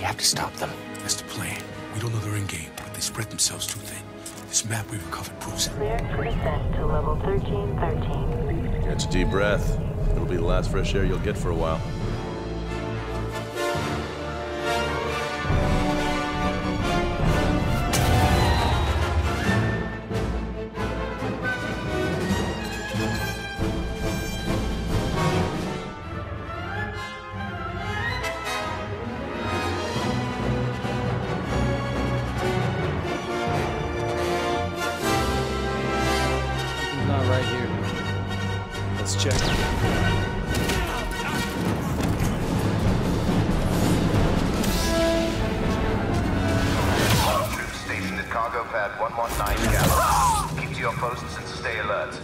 to stop them. That's the plan. We don't know they're in-game, but they spread themselves too thin. This map we recovered proves it. Cleared for descent to level 1313. Catch a deep breath. It'll be the last fresh air you'll get for a while. Check. Stationed at cargo pad 119 Gallon. Keep to your posts and stay alert.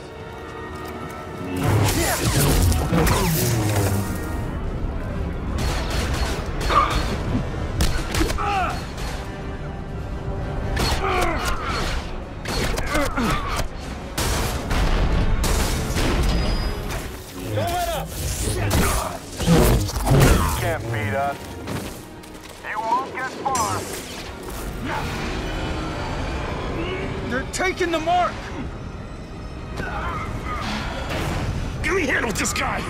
Can't beat us. You won't get far. They're taking the mark! Get me handle this guy!